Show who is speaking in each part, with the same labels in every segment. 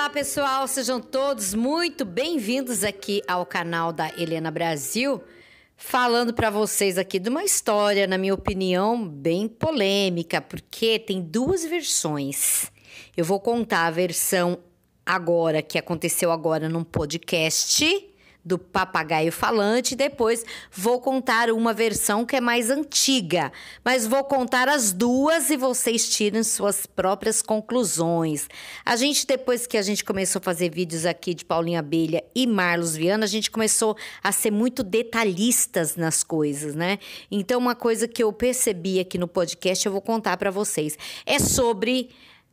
Speaker 1: Olá, pessoal, sejam todos muito bem-vindos aqui ao canal da Helena Brasil, falando para vocês aqui de uma história, na minha opinião, bem polêmica, porque tem duas versões. Eu vou contar a versão agora que aconteceu agora num podcast do papagaio falante. Depois vou contar uma versão que é mais antiga, mas vou contar as duas e vocês tirem suas próprias conclusões. A gente, depois que a gente começou a fazer vídeos aqui de Paulinha Abelha e Marlos Viana, a gente começou a ser muito detalhistas nas coisas, né? Então, uma coisa que eu percebi aqui no podcast, eu vou contar para vocês. É sobre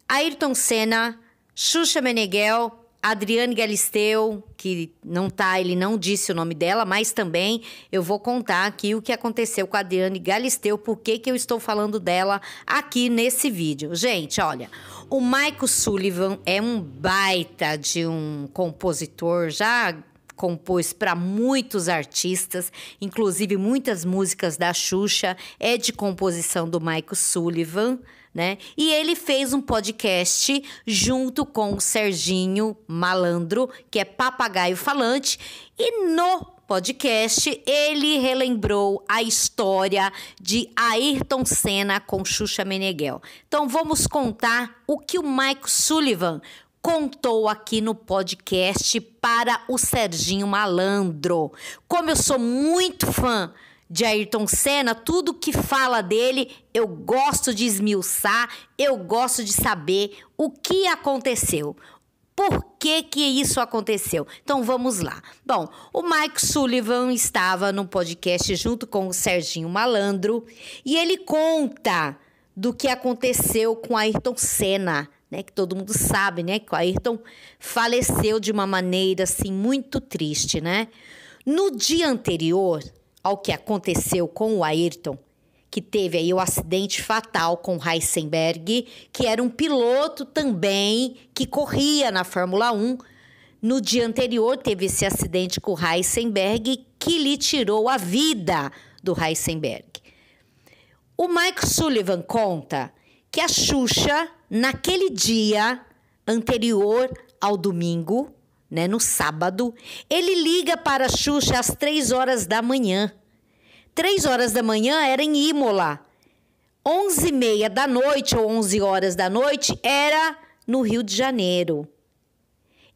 Speaker 1: Ayrton Senna, Xuxa Meneghel Adriane Galisteu, que não tá, ele não disse o nome dela, mas também eu vou contar aqui o que aconteceu com a Adriane Galisteu, por que eu estou falando dela aqui nesse vídeo. Gente, olha, o Michael Sullivan é um baita de um compositor, já compôs para muitos artistas, inclusive muitas músicas da Xuxa é de composição do Michael Sullivan né? E ele fez um podcast junto com o Serginho Malandro, que é papagaio falante, e no podcast, ele relembrou a história de Ayrton Senna com Xuxa Meneghel. Então vamos contar o que o Mike Sullivan contou aqui no podcast para o Serginho Malandro. Como eu sou muito fã de Ayrton Senna, tudo que fala dele, eu gosto de esmiuçar, eu gosto de saber o que aconteceu. Por que, que isso aconteceu? Então vamos lá. Bom, o Mike Sullivan estava no podcast junto com o Serginho Malandro e ele conta do que aconteceu com Ayrton Senna, né? Que todo mundo sabe, né? Que o Ayrton faleceu de uma maneira assim muito triste, né? No dia anterior, ao que aconteceu com o Ayrton, que teve aí o acidente fatal com Heisenberg, que era um piloto também que corria na Fórmula 1. No dia anterior teve esse acidente com Heisenberg que lhe tirou a vida do Heisenberg. O Mike Sullivan conta que a Xuxa, naquele dia anterior ao domingo, né, no sábado, ele liga para a Xuxa às três horas da manhã. Três horas da manhã era em Imola. Onze e meia da noite ou onze horas da noite era no Rio de Janeiro.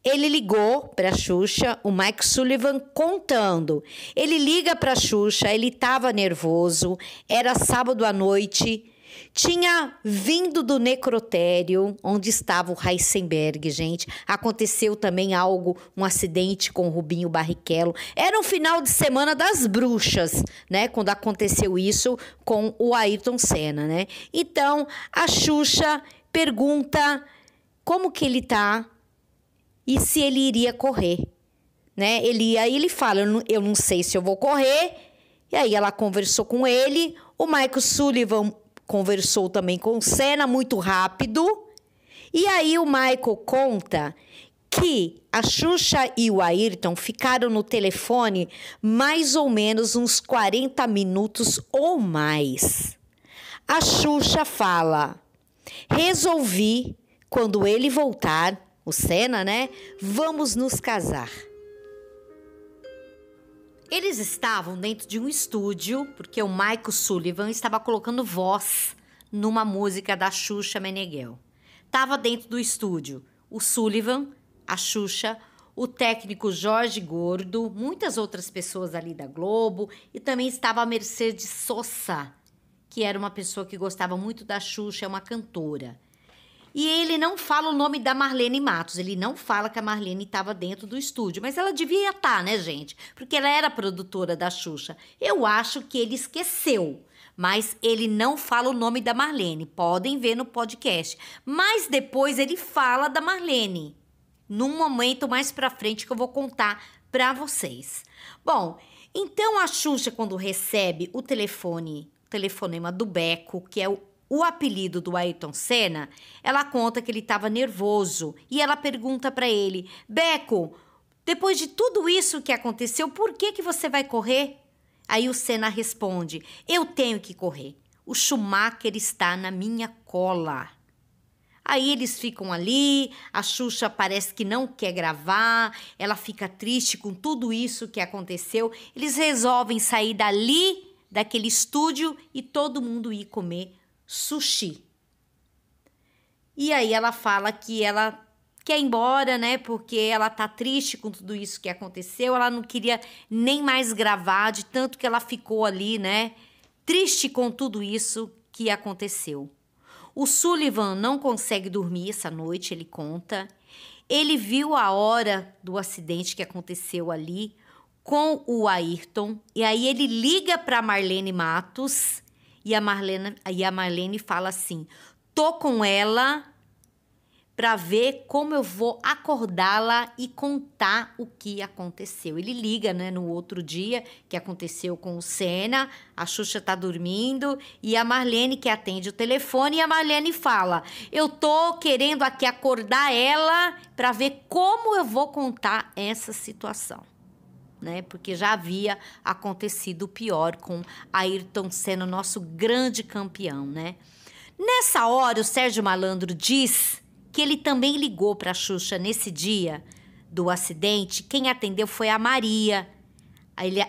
Speaker 1: Ele ligou para a Xuxa, o Mike Sullivan contando. Ele liga para a Xuxa, ele estava nervoso, era sábado à noite, tinha vindo do necrotério onde estava o Heisenberg, gente. Aconteceu também algo, um acidente com o Rubinho Barrichello. Era um final de semana das bruxas, né? Quando aconteceu isso com o Ayrton Senna, né? Então, a Xuxa pergunta como que ele tá e se ele iria correr, né? Ele aí ele fala, eu não, eu não sei se eu vou correr. E aí ela conversou com ele, o Michael Sullivan conversou também com o Senna muito rápido. E aí o Michael conta que a Xuxa e o Ayrton ficaram no telefone mais ou menos uns 40 minutos ou mais. A Xuxa fala: resolvi, quando ele voltar, o Senna, né? Vamos nos casar. Eles estavam dentro de um estúdio, porque o Michael Sullivan estava colocando voz numa música da Xuxa Meneghel. Tava dentro do estúdio o Sullivan, a Xuxa, o técnico Jorge Gordo, muitas outras pessoas ali da Globo e também estava a Mercedes Sosa, que era uma pessoa que gostava muito da Xuxa, é uma cantora. E ele não fala o nome da Marlene Matos. Ele não fala que a Marlene estava dentro do estúdio. Mas ela devia estar, tá, né, gente? Porque ela era produtora da Xuxa. Eu acho que ele esqueceu. Mas ele não fala o nome da Marlene. Podem ver no podcast. Mas depois ele fala da Marlene. Num momento mais pra frente que eu vou contar pra vocês. Bom, então a Xuxa, quando recebe o telefone, o telefonema do Beco, que é o o apelido do Ayrton Senna, ela conta que ele estava nervoso e ela pergunta para ele: Beco, depois de tudo isso que aconteceu, por que, que você vai correr? Aí o Senna responde: Eu tenho que correr. O Schumacher está na minha cola. Aí eles ficam ali, a Xuxa parece que não quer gravar, ela fica triste com tudo isso que aconteceu. Eles resolvem sair dali, daquele estúdio, e todo mundo ir comer sushi. E aí ela fala que ela quer ir embora, né? Porque ela tá triste com tudo isso que aconteceu. Ela não queria nem mais gravar, de tanto que ela ficou ali, né? Triste com tudo isso que aconteceu. O Sullivan não consegue dormir essa noite, ele conta. Ele viu a hora do acidente que aconteceu ali com o Ayrton e aí ele liga para Marlene Matos e a Marlene, e a Marlene fala assim: "Tô com ela para ver como eu vou acordá-la e contar o que aconteceu. Ele liga, né, no outro dia que aconteceu com o Senna, a Xuxa tá dormindo e a Marlene que atende o telefone e a Marlene fala: "Eu tô querendo aqui acordar ela para ver como eu vou contar essa situação." Né? Porque já havia acontecido o pior com Ayrton Senna, nosso grande campeão, né? Nessa hora, o Sérgio Malandro diz que ele também ligou para a Xuxa nesse dia do acidente. Quem atendeu foi a Maria.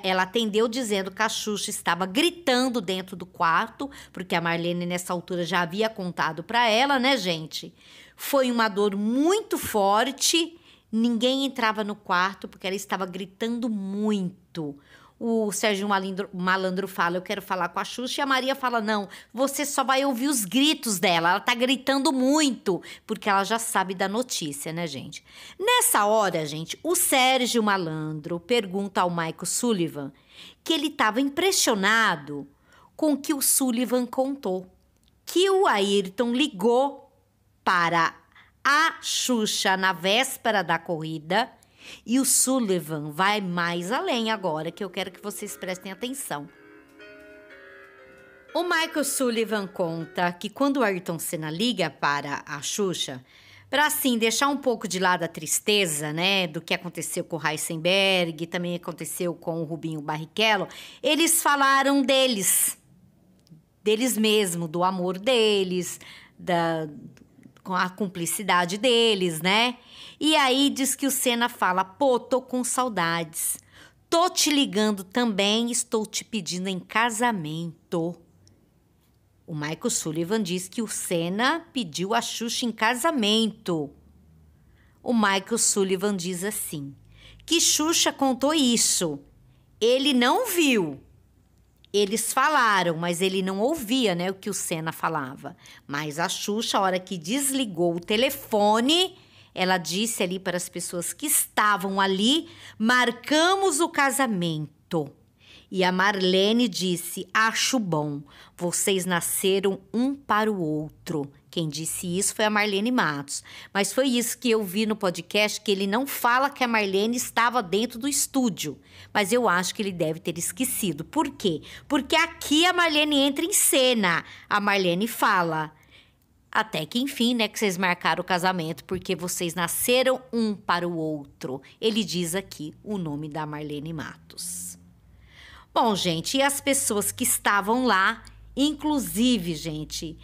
Speaker 1: ela atendeu dizendo que a Xuxa estava gritando dentro do quarto, porque a Marlene nessa altura já havia contado para ela, né, gente? Foi uma dor muito forte. Ninguém entrava no quarto porque ela estava gritando muito o Sérgio Malandro, Malandro fala, eu quero falar com a Xuxa, e a Maria fala, não, você só vai ouvir os gritos dela, ela tá gritando muito, porque ela já sabe da notícia, né, gente? Nessa hora, gente, o Sérgio Malandro pergunta ao Michael Sullivan que ele estava impressionado com o que o Sullivan contou, que o Ayrton ligou para a Xuxa na véspera da corrida e o Sullivan vai mais além agora, que eu quero que vocês prestem atenção. O Michael Sullivan conta que quando o Ayrton Senna liga para a Xuxa, para assim deixar um pouco de lado a tristeza, né, do que aconteceu com o Heisenberg, também aconteceu com o Rubinho Barrichello, eles falaram deles, deles mesmo, do amor deles, da com a cumplicidade deles, né? E aí diz que o Senna fala: pô, tô com saudades. Tô te ligando também, estou te pedindo em casamento. O Michael Sullivan diz que o Senna pediu a Xuxa em casamento. O Michael Sullivan diz assim: que Xuxa contou isso. Ele não viu, eles falaram, mas ele não ouvia, né, o que o Senna falava. Mas a Xuxa, a hora que desligou o telefone, ela disse ali para as pessoas que estavam ali: marcamos o casamento. E a Marlene disse: Acho bom, vocês nasceram um para o outro. Quem disse isso foi a Marlene Matos. Mas foi isso que eu vi no podcast, que ele não fala que a Marlene estava dentro do estúdio. Mas eu acho que ele deve ter esquecido. Por quê? Porque aqui a Marlene entra em cena. A Marlene fala. Até que enfim, né, que vocês marcaram o casamento, porque vocês nasceram um para o outro. Ele diz aqui o nome da Marlene Matos. Bom, gente, e as pessoas que estavam lá, inclusive, gente,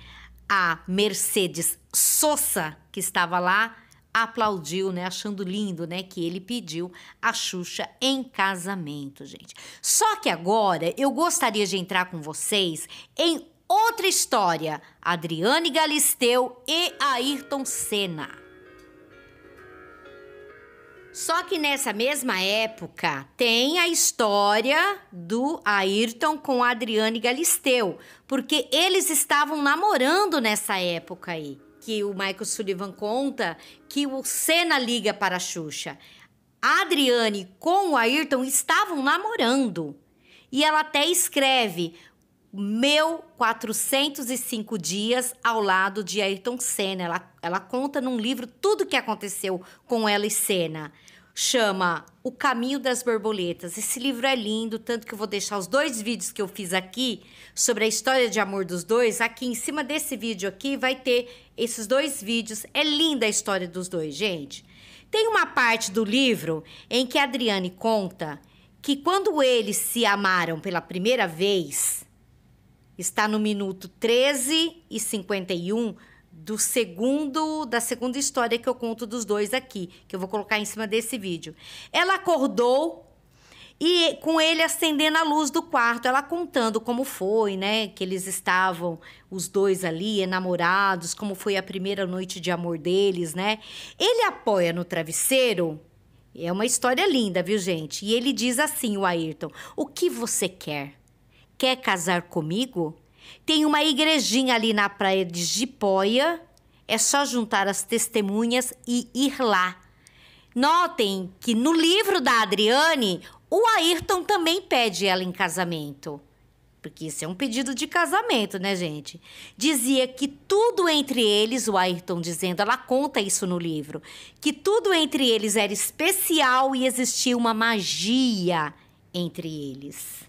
Speaker 1: a Mercedes Sosa, que estava lá, aplaudiu, né, achando lindo, né, que ele pediu a Xuxa em casamento, gente. Só que agora eu gostaria de entrar com vocês em outra história, Adriane Galisteu e Ayrton Senna. Só que nessa mesma época tem a história do Ayrton com Adriane Galisteu, porque eles estavam namorando nessa época aí. Que o Michael Sullivan conta que o Senna liga para a Xuxa. A Adriane com o Ayrton estavam namorando. E ela até escreve: meu 405 dias ao lado de Ayrton Senna. Ela, ela conta num livro tudo o que aconteceu com ela e Senna chama O Caminho das Borboletas. Esse livro é lindo, tanto que eu vou deixar os dois vídeos que eu fiz aqui sobre a história de amor dos dois. Aqui em cima desse vídeo aqui vai ter esses dois vídeos. É linda a história dos dois, gente. Tem uma parte do livro em que a Adriane conta que quando eles se amaram pela primeira vez, está no minuto 13 e 51 do segundo da segunda história que eu conto dos dois aqui, que eu vou colocar em cima desse vídeo. Ela acordou e com ele acendendo a luz do quarto, ela contando como foi, né? Que eles estavam, os dois ali, enamorados, como foi a primeira noite de amor deles, né? Ele apoia no travesseiro. É uma história linda, viu, gente? E ele diz assim, o Ayrton: O que você quer? Quer casar comigo? Tem uma igrejinha ali na praia de Jipoia. É só juntar as testemunhas e ir lá. Notem que no livro da Adriane, o Ayrton também pede ela em casamento. Porque isso é um pedido de casamento, né, gente? Dizia que tudo entre eles, o Ayrton dizendo, ela conta isso no livro, que tudo entre eles era especial e existia uma magia entre eles.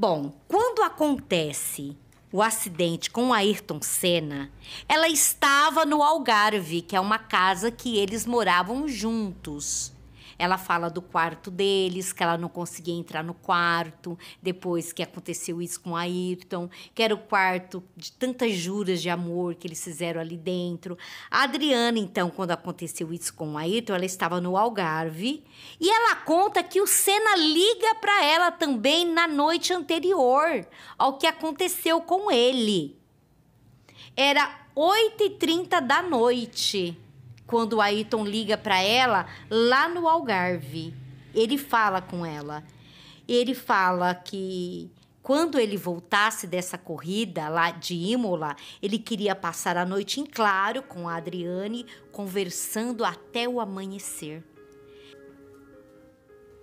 Speaker 1: Bom, quando acontece o acidente com Ayrton Senna, ela estava no Algarve, que é uma casa que eles moravam juntos. Ela fala do quarto deles, que ela não conseguia entrar no quarto, depois que aconteceu isso com a Ayrton, que era o quarto de tantas juras de amor que eles fizeram ali dentro. A Adriana, então, quando aconteceu isso com o Ayrton, ela estava no Algarve e ela conta que o Senna liga para ela também na noite anterior ao que aconteceu com ele. Era 8h30 da noite quando o Ayrton liga para ela lá no Algarve. Ele fala com ela. Ele fala que quando ele voltasse dessa corrida lá de Imola, ele queria passar a noite em claro com a Adriane, conversando até o amanhecer.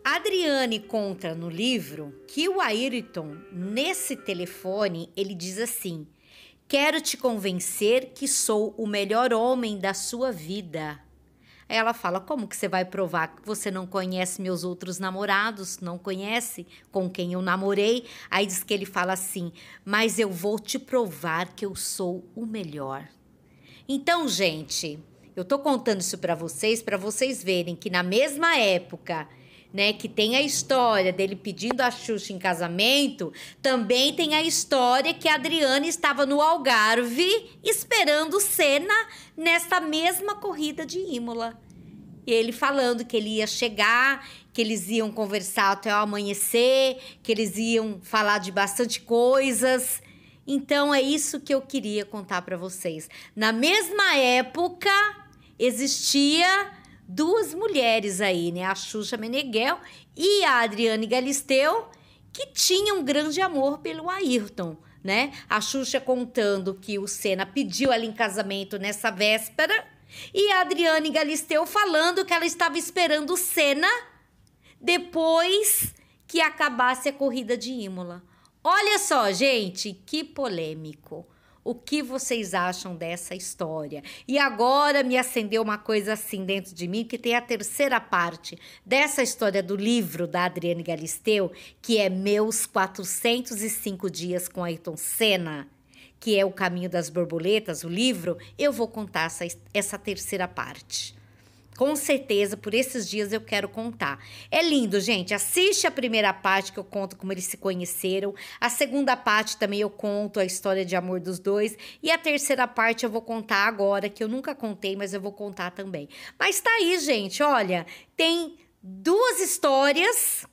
Speaker 1: Adriane conta no livro que o Ayrton, nesse telefone, ele diz assim: Quero te convencer que sou o melhor homem da sua vida. Aí ela fala: Como que você vai provar que você não conhece meus outros namorados? Não conhece com quem eu namorei? Aí diz que ele fala assim: Mas eu vou te provar que eu sou o melhor. Então, gente, eu tô contando isso para vocês, para vocês verem que na mesma época né, que tem a história dele pedindo a Xuxa em casamento, também tem a história que a Adriana estava no Algarve esperando Senna nesta mesma corrida de Imola. E ele falando que ele ia chegar, que eles iam conversar até o amanhecer, que eles iam falar de bastante coisas. Então é isso que eu queria contar para vocês. Na mesma época existia duas mulheres aí, né? A Xuxa Meneghel e a Adriane Galisteu, que tinham um grande amor pelo Ayrton, né? A Xuxa contando que o Senna pediu ela em casamento nessa véspera e a Adriane Galisteu falando que ela estava esperando o Senna depois que acabasse a corrida de Imola. Olha só, gente, que polêmico. O que vocês acham dessa história? E agora me acendeu uma coisa assim dentro de mim, que tem a terceira parte dessa história do livro da Adriane Galisteu, que é Meus 405 Dias com Ayrton Senna, que é O Caminho das Borboletas, o livro. Eu vou contar essa, essa terceira parte. Com certeza, por esses dias eu quero contar. É lindo, gente. Assiste a primeira parte que eu conto como eles se conheceram. A segunda parte também eu conto a história de amor dos dois. E a terceira parte eu vou contar agora, que eu nunca contei, mas eu vou contar também. Mas tá aí, gente. Olha, tem duas histórias,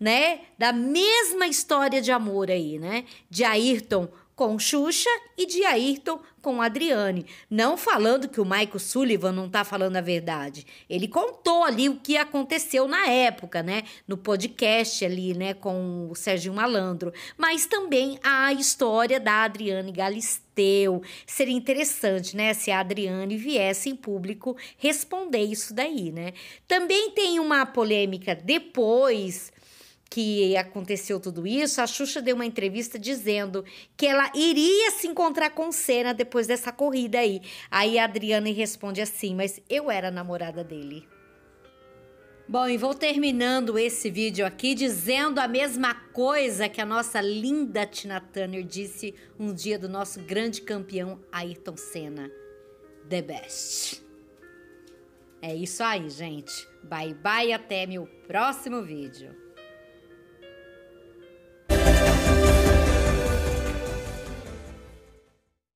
Speaker 1: né? Da mesma história de amor aí, né? De Ayrton com Xuxa e de Ayrton com Adriane. Não falando que o Michael Sullivan não está falando a verdade. Ele contou ali o que aconteceu na época, né? No podcast ali, né? Com o Sérgio Malandro. Mas também a história da Adriane Galisteu. Seria interessante, né? Se a Adriane viesse em público responder isso daí, né? Também tem uma polêmica depois que aconteceu tudo isso, a Xuxa deu uma entrevista dizendo que ela iria se encontrar com Senna depois dessa corrida aí. Aí a Adriana responde assim: Mas eu era namorada dele. Bom, e vou terminando esse vídeo aqui dizendo a mesma coisa que a nossa linda Tina Turner disse um dia do nosso grande campeão Ayrton Senna. The best. É isso aí, gente. Bye bye, até meu próximo vídeo.